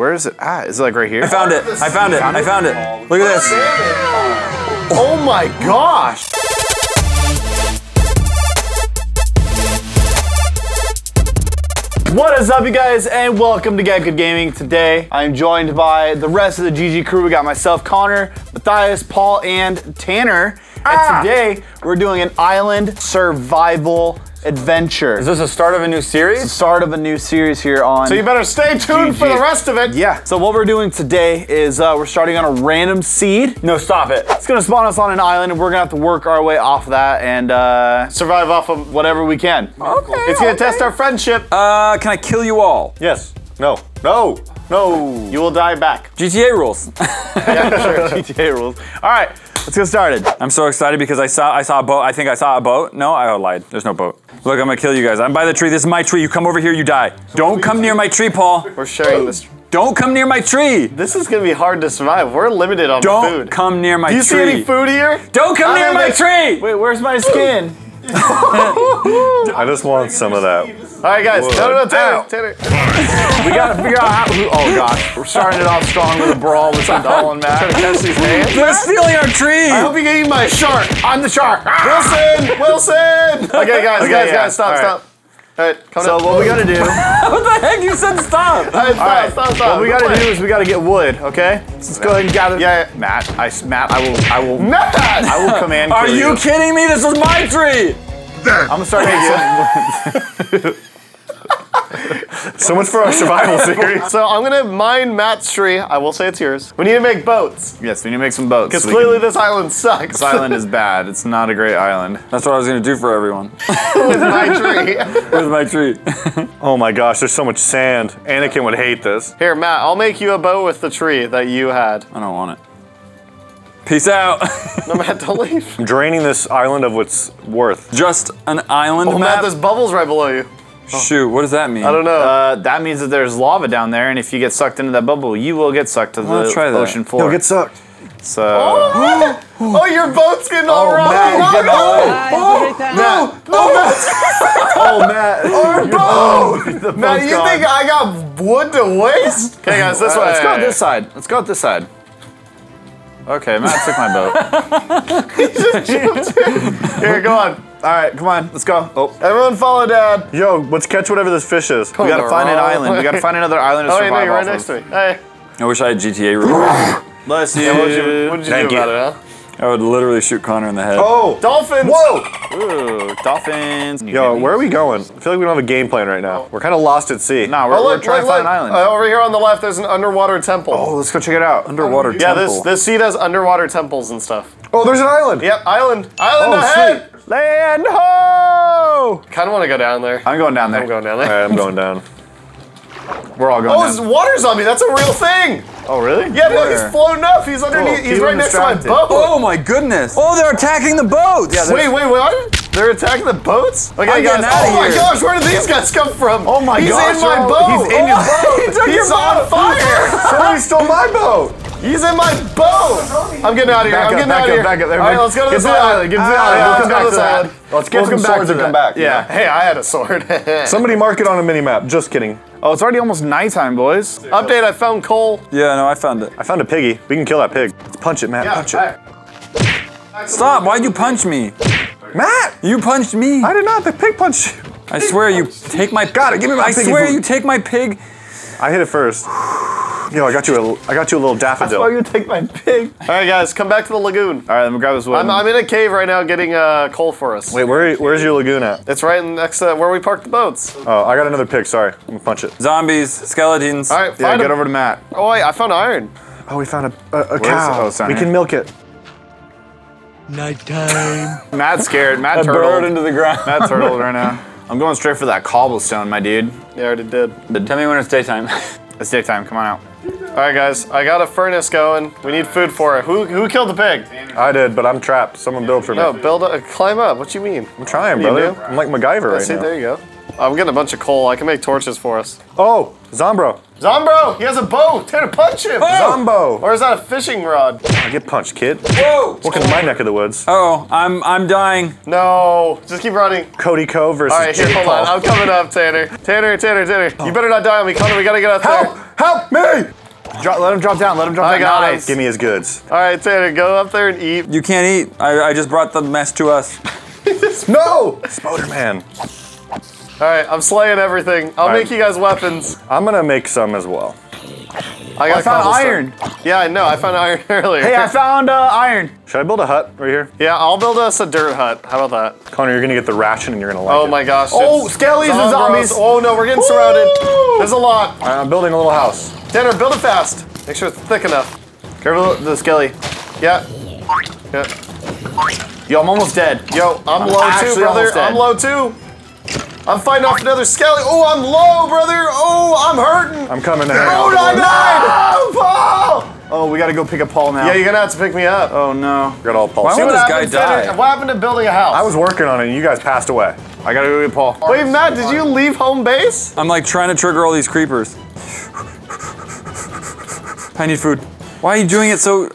Where is it at? Is it like right here? I found it. I found it. I found it. Look at this. Oh my gosh! What is up, you guys, and welcome to Get Good Gaming. Today, I'm joined by the rest of the GG crew. We got myself, Connor, Matthias, Paul, and Tanner. And ah. today, we're doing an island survival adventure. Is this the start of a new series? start of a new series here on. So you better stay tuned for the rest of it. yeah. So what we're doing today is uh, we're starting on a random seed. No, stop it. It's gonna spawn us on an island, and we're gonna have to work our way off that and uh, Survive off of whatever we can. Okay. It's gonna test our friendship. Uh, can I kill you all? yes. No. No. No. You will die back. GTA rules. Yeah, sure. GTA rules. All right, let's get started. I'm so excited because I saw I saw a boat. I think I saw a boat. No, I lied. There's no boat. Look, I'm gonna kill you guys. I'm by the tree. This is my tree. You come over here, you die. Don't come near my tree, Paul. We're sharing this. Don't come near my tree. This is gonna be hard to survive. We're limited on food. Don't come near my tree. Do you see any food here? Don't come I near my tree. Wait, where's my skin? I just want some of that. All right, guys. No, no, no, Tanner. Tanner. We gotta figure out how. Who, oh gosh, we're starting it off strong with a brawl with some doll and Matt. Catch these hands. They're stealing our tree. I hope you can eat my shark. I'm the shark. Wilson. Wilson. Okay, guys, Okay, guys, yeah. guys, stop, All right. stop. All right, So down. what we gotta do? what the heck? You said stop. All right, stop, All right, stop, stop. what we gotta do is we gotta get wood. Okay, let's go ahead and gather. Yeah, yeah. Matt, I, Matt, I will, I will, Matt. I will command. Are kill you kidding me? This is my tree. I'm gonna start making. some- So much for our survival series. So I'm gonna mine Matt's tree. I will say it's yours. We need to make boats. yes, we need to make some boats. Because so clearly can- this island sucks. this island is bad. It's not a great island. That's what I was gonna do for everyone with my tree. with my tree. Oh my gosh, there's so much sand. Anakin would hate this. Here, Matt, I'll make you a boat with the tree that you had. I don't want it. Peace out. No, Matt, don't leave. I'm draining this island of what's worth. Just an island Oh, Matt, map. there's bubbles right below you. Shoot, what does that mean? I don't know. Uh, that means that there's lava down there, and if you get sucked into that bubble, you will get sucked to Wanna the try that. ocean floor. sucked. so. oh, your boat's getting all Oh, wrong. Matt, no, get no, Matt, no, Matt. oh, Matt. Our boat. The Matt, you gone. think I got wood to waste? Okay, guys, this way. Let's go this side. Let's go this side. Okay, Matt took my boat. Here, go on. All right, come on, let's go. Oh, Everyone follow Dad. Yo, let's catch whatever this fish is. we gotta find an island. We gotta find another island to Oh, survive no, you're right next to me. Hey, I wish I had GTA rules. Bless you. yeah, what did you, what did you Thank do you. about it, huh? I would literally shoot Connor in the head. Oh! Dolphins. Whoa! Ooh, dolphins. Yo, where are we going? I feel like we don't have a game plan right now. We're kind of lost at sea. Nah, we're, Oh, we're trying look, to find look. an island. Uh, over here on the left, there's an underwater temple. oh, let's go check it out. Underwater yeah, temple. Yeah, this this seed has underwater temples and stuff. Oh, there's an island! Yep, island. Island Oh, ahead. sweet. Land ho! Kind of want to go down there. I'm going down there. I'm going down there. right, I'm going down. We're all going Oh, it's down. water zombie. That's a real thing. Oh, really? Yeah, look, Where? he's floating up. He's underneath. Cool. He's right next to my boat. Oh my goodness! Oh, they're attacking the boats! Yeah, Wait, wait, what? They're attacking the boats? Okay, I'm guys. getting outta Oh my gosh, where did these guys come from? Oh my he's gosh, in my they're boat. he's in your boat. He took he's on fire. Somebody stole my boat! He's in my boat. I'm getting out of here. Back I'm getting back out of here. back up. There, All right, let's go to get this the island. island, get to the Ah, island. yeah, We'll let's come go back to to this that. island. Let's get some swords and come back. Yeah. Hey, I had a sword. Somebody mark it on a mini map. Just kidding. Oh, it's already almost nighttime, boys. Update, I found coal. Yeah, no, I found it. I found a piggy. We can kill that pig. Let's punch it, Matt. punch it. Stop! Why'd you punch me? Matt! You punched me! I did not. The pig punched you. I swear you take my. Got it, give me my pig. I piggy swear food. you take my pig. I hit it first. Yo, I got you a, I got you a little daffodil. Oh, you take my pig. All right, guys, come back to the lagoon. All right, let me grab this wood. I'm, I'm in a cave right now getting uh, coal for us. Wait, where, where's your lagoon at? It's right next to where we parked the boats. Oh, I got another pig. Sorry, I'm gonna punch it. Zombies, skeletons. All right, yeah, get him. over to Matt. Oh wait, I found iron. Oh, we found a, a, a cow. Oh, we here. can milk it. Nighttime. Matt's scared. Matt Burrowed turtled. into the ground. Matt turtled right now. I'm going straight for that cobblestone, my dude. Yeah, I already did. Tell me when it's daytime. It's daytime. Come on out. All right, guys, I got a furnace going. We need food for it. Who who killed the pig? I did, but I'm trapped. Someone build for me. No, build a climb up. What you mean? I'm trying, What brother. I'm like MacGyver right now. See, now. there you go. I'm getting a bunch of coal. I can make torches for us. Oh, Zombro. Zombro, he has a bow. Tanner, punch him. Oh! Zombo. Or is that a fishing rod? I get punched, kid. Whoa! Welcome to my neck of the woods. Oh, I'm I'm dying. No, just keep running. Cody Co versus All right, here, Jake hold on. I'm coming up, Tanner. Tanner, Tanner, Tanner. You better not die on me, Connor. We gotta get out Help! there. Help me! Drop, let him drop down. Let him drop I down. got him. nice. Give me his goods. All right, Tanner, go up there and eat. You can't eat. I, I just brought the mess to us. No! Spider-Man. All right, I'm slaying everything. I'll right. make you guys weapons. I'm gonna make some as well. I got I found cobblestone. iron. Yeah, I know. I found iron earlier. Hey, I found uh, iron. Should I build a hut right here? yeah, I'll build us a dirt hut. How about that? Connor, you're gonna get the ration and you're gonna like Oh it. my gosh. Oh, it's skellies and zombies. Oh no, we're getting surrounded. There's a lot. All right, I'm building a little house. Tanner, build it fast. Make sure it's thick enough. Careful the skelly. Yeah. Yeah. Yo, I'm almost dead. Yo, I'm low too, brother. I'm low too. I'm fighting off another skelly. Oh, I'm low, brother. Oh, I'm hurting. I'm coming to Oh, help. I died. Paul! Oh, we gotta go pick up Paul now. Yeah, you're gonna have to pick me up. Oh no. Got all Paul. Why See would what this happened? guy Tanner, die? What happened to building a house? I was working on it and you guys passed away. I gotta go get Paul. Wait, Matt, did you leave home base? I'm like trying to trigger all these creepers. I need food. Why are you doing it so?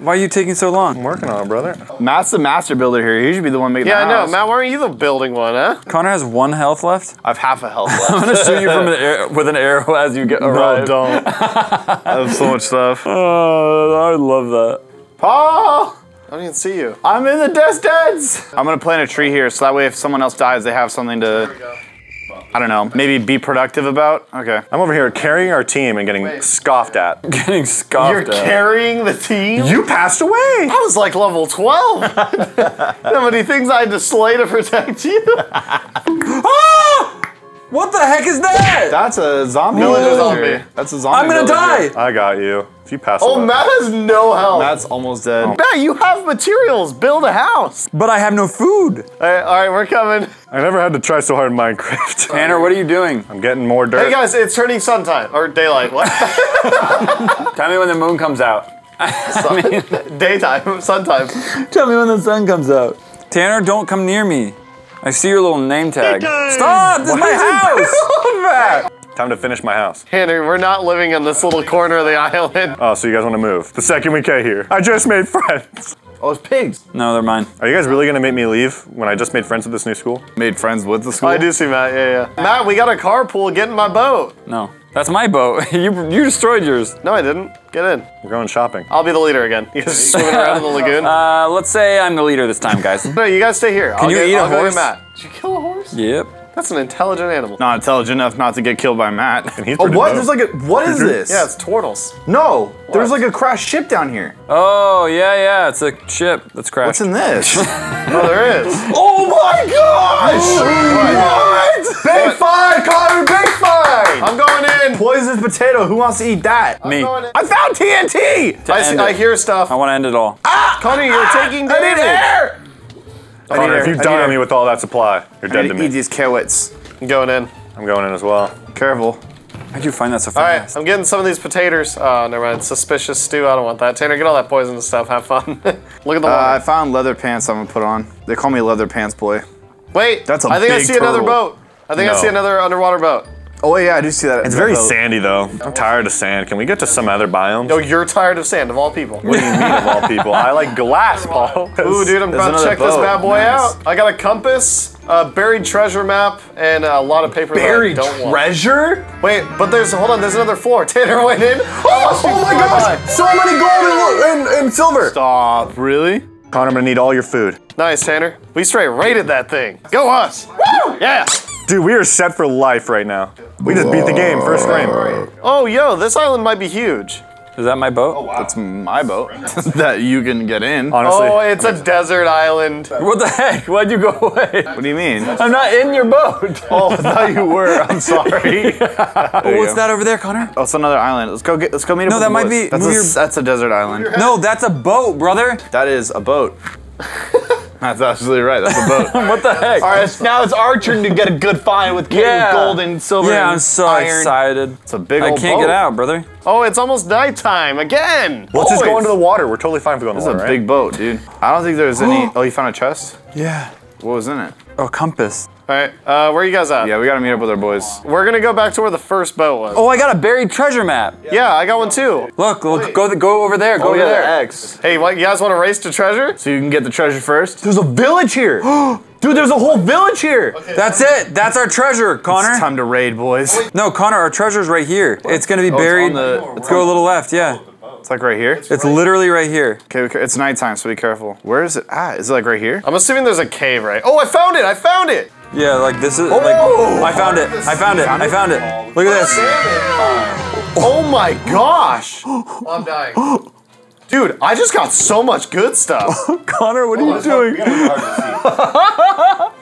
Why are you taking so long? I'm working on it, brother. Matt's the master builder here. He should be the one making Yeah, the I know. house. Matt, why aren't you the building one, huh? Connor has one health left. I have half a health left. I'm gonna shoot you from an air, with an arrow as you get arrive. don't. I have so much stuff. Oh, I love that. Paul! I don't even see you. I'm in the distance! I'm gonna plant a tree here so that way if someone else dies, they have something to, I don't know, maybe be productive about. Okay. I'm over here carrying our team and getting scoffed at. Getting scoffed at. You're at. carrying the team? You passed away! I was like level 12. How many things I had to slay to protect you? What the heck is that? That's a zombie. Villager zombie. That's a zombie. I'm gonna villager. die. I got you. If you pass Oh, away. Matt has no health. Matt's almost dead. Matt, you have materials. Build a house. But I have no food. All right, all right, we're coming. I never had to try so hard in Minecraft. Tanner, what are you doing? I'm getting more dirt. Hey guys, it's turning sun time or daylight. What? Tell me when the moon comes out. Daytime, sun time. Tell me when the sun comes out. Tanner, don't come near me. I see your little name tag. Stop! This is my house! Time to finish my house. Henry, we're not living in this little corner of the island. Oh, so you guys want to move? The second we get here, I just made friends. Oh, it's pigs. No, they're mine. Are you guys really gonna make me leave when I just made friends with this new school? Made friends with the school. I do see Matt. Yeah, yeah. Matt, we got a carpool. Get in my boat. No. That's my boat. you you destroyed yours. No, I didn't. Get in. We're going shopping. I'll be the leader again. You're just swimming around in the lagoon. Uh, let's say I'm the leader this time, guys. no, you guys stay here. Can you get, eat a I'll go horse? Matt. Did you kill a horse? yep. That's an intelligent animal. Not intelligent enough not to get killed by Matt. And he's oh, what? dope. There's like a. What is this? Yeah, it's turtles. No, there's like a crashed ship down here. Oh, yeah, yeah. It's a ship that's crashed. What's in this? Oh, there is. oh my gosh! what? Big five, Connor! Big five! I'm going in. Poisonous potato. Who wants to eat that? Me. I found TNT. I, see, I hear stuff. I want to end it all. Ah! Connor, you're taking I need damage. air. Connor, if you I need die air. on me with all that supply, you're I dead need to to eat me. these carrots. I'm going in. I'm going in as well. Careful. How'd you find that so All right, fast? I'm getting some of these potatoes. Oh, never mind. Suspicious stew. I don't want that. Tanner, get all that poisonous stuff. Have fun. Look at the Uh, I found leather pants I'm gonna put on. They call me leather pants boy. Wait, that's a I think I big see another boat. I think I see another underwater boat. Oh yeah, I do see that. It's very sandy though. I'm tired of sand. Can we get to some other biomes? No, you're tired of sand, of all people. What do you mean of all people? I like glass, Paul. Ooh, dude, I'm about to another check this bad boy Nice. out. I got a compass, a buried treasure map, and a lot of paper Buried that I don't want. treasure? Wait, but there's hold on. There's another floor. Tanner went in. Oh, Oh, oh my gosh! So many gold and, and, and silver. Stop. Really? Connor, I'm gonna need all your food. Nice, Tanner. We straight raided that thing. Go us. Woo! Yeah. Dude, we are set for life right now. We just beat the game, first frame. Oh, yo, this island might be huge. Is that my boat? oh That's my boat that you can get in. Honestly, Oh, it's a desert island. What the heck? Why'd you go away? What do you mean? I'm not in your boat. Oh, I thought you were. I'm sorry. Oh, what's that over there, Connor? Oh, it's another island. Let's go get. Let's go meet up. No, that might boys. be- That's move a, your- that's a desert island. No, that's a boat, brother. That is a boat. That's absolutely right. That's a boat. What the heck? All right, it's- now it's our turn to get a good find with, Yeah. gold and silver. Yeah, and I'm so iron. excited. It's a big boat. I old can't boat. get out, brother. Oh, it's almost nighttime again. let's just go Always. into the water. We're totally fine if we go in the It's a right? big boat, dude. I don't think there's any. Oh, you found a chest? Yeah. What was in it? Oh, compass. All right, uh, where are you guys at? Yeah, we gotta meet up with our boys. We're gonna go back to where the first boat was. Oh, I got a buried treasure map. Yeah, I got one too. Look, look go go over there. Go Oh over yeah, there. X. Hey, what, you guys want to race to treasure? So you can get the treasure first. There's a village here. Dude, there's a whole village here. That's it. That's our treasure, Connor. It's time to raid, boys. No, Connor, our treasure's right here. It's gonna be it's buried. on the- Let's go a little left. Yeah, It's like right here. it's literally right here. Okay, okay, it's nighttime, so be careful. Where is it at? Is it like right here? I'm assuming there's a cave, right? Oh, I found it! I found it! Yeah, like this is like. Oh! I found it. I found it. I found it. Look at this. Oh my gosh! I'm dying. Dude, I just got so much good stuff. Connor, what are you doing?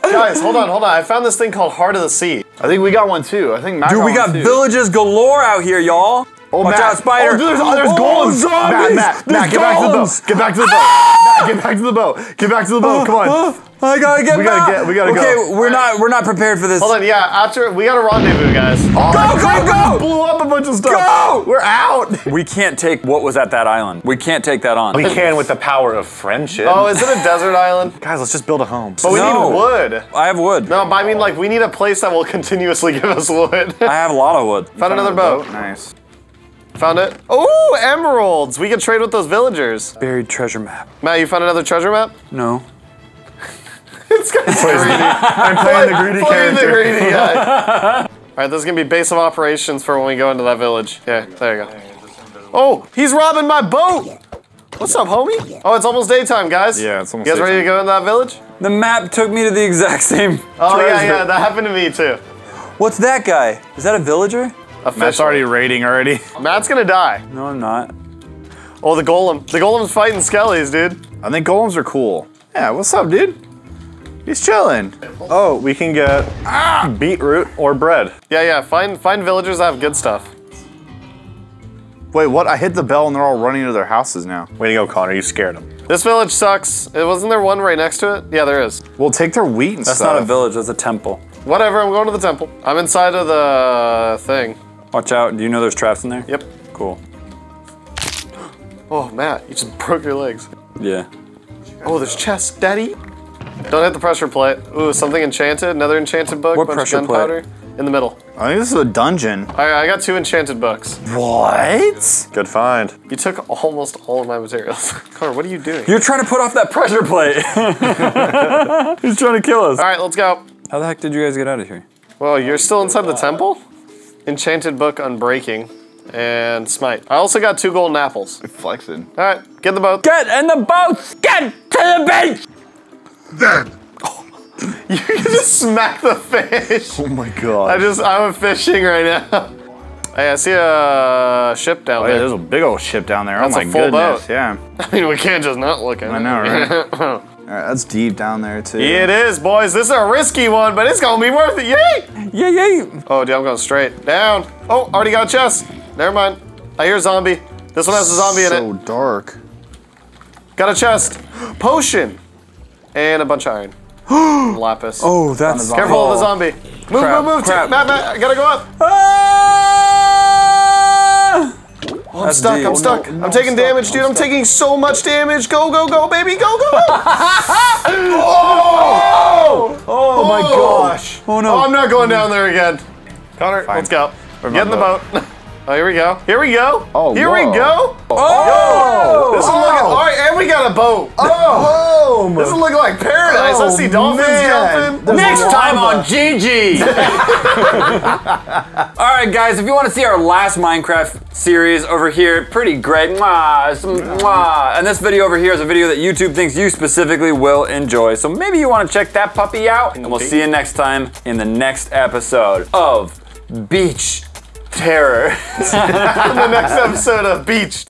Guys, hold on, hold on. I found this thing called Heart of the Sea. I think we got one too. I think Matt Dude, we got one too. villages galore out here, y'all. Oh, Watch Matt. out, spider. Oh, there's, oh, there's golems. zombies. Matt, Matt, There's Matt, get back to the boat. Get back to the boat. Matt, get back to the boat. Get back to the boat. Come on. Ah! I gotta get We gotta back. get- we gotta go. okay, we're not we're not prepared for this. Hold on, yeah, after we got a rendezvous, guys. Oh, Go, go, go! Blew up a bunch of stuff. Go! We're out. We can't take what was at that island. We can't take that on. We can with the power of friendship. Oh, is it a desert island? Guys, let's just build a home. But we No. need wood. I have wood. No, but I mean, like, we need a place that will continuously give us wood. I have a lot of wood. Found another boat. Nice. Found it. Oh, emeralds! We can trade with those villagers. Buried treasure map. Matt, you found another treasure map? No. This guy's greedy. I'm playing the greedy Playing the greedy guy. All right, this is gonna be base of operations for when we go into that village. Yeah, there you go. Oh, he's robbing my boat. What's up, homie? Oh, it's almost daytime, guys. Yeah, it's almost You guys ready to go into that village? The map took me to the exact same. Oh yeah, yeah, that happened to me too. What's that guy? Is that a villager? Matt's already raiding already. Matt's gonna die. No, I'm not. Oh, the golem. The golem's fighting skellies, dude. I think golems are cool. Yeah, what's up, dude? He's chilling. Oh, we can get beetroot or bread. Yeah, yeah. Find find villagers that have good stuff. Wait, what? I hit the bell and they're all running to their houses now. Way to go, Connor. You scared them. This village sucks. It wasn't there one right next to it? Yeah, there is. We'll take their wheat and That's stuff. That's not a village. That's a temple. Whatever. I'm going to the temple. I'm inside of the thing. Watch out. Do you know there's traps in there? Yep. Cool. Oh, Matt, you just broke your legs. Yeah. Oh, there's chests, Daddy. Don't hit the pressure plate. Ooh, something enchanted. Another enchanted book. What bunch pressure of plate? gunpowder. In the middle. I think this is a dungeon. All right, I got two enchanted books. What? Good find. You took almost all of my materials. Connor, what are you doing? You're trying to put off that pressure plate. He's trying to kill us. All right, let's go. How the heck did you guys get out of here? Well, you're still inside the temple? Enchanted book unbreaking and smite. I also got two golden apples. Flexing. All right, get in the boat. Get in the boat! Get to the beach! Then You can just smack the fish. Oh my god. I just, I'm fishing right now. Oh, hey, I see a ship down Oh, yeah, there. there's a big old ship down there. Oh That's oh a my full goodness. boat. Yeah. I mean, we can't just not look at it. I know, right? All right, that's deep down there too. it is, boys. This is a risky one, but it's gonna be worth it. Yay! Yeah, yeah. Oh, dude, I'm going straight down. Oh, already got a chest. Never mind. I hear a zombie. This one has a zombie in it. so dark. Got a chest. Potion. And a bunch of iron. Lapis. Oh, that's Careful of the zombie. Move, Crap, move, move. crap. Matt, Matt, I gotta go up. Ah! Oh, I'm stuck. I'm stuck. I'm taking damage, dude. I'm taking so much damage. Go, go, go, baby. Go, go, go. Oh! oh! Oh my oh! gosh. Oh no. Oh, I'm not going down there again. Connor, let's go. Where's Get in my the boat. Oh, here we go. Here we go. Oh, here whoa. we go. Oh. oh! This is looking. All right, oh, and we got a boat. Oh, This is looking like paradise. I see dolphins man. jumping. Next time on GG. All right, guys, if you want to see our last Minecraft series over here, pretty great. Mwah, some, mwah. And this video over here is a video that YouTube thinks you specifically will enjoy. So maybe you want to check that puppy out, and we'll see you next time in the next episode of Beach Terror. the next episode of Beach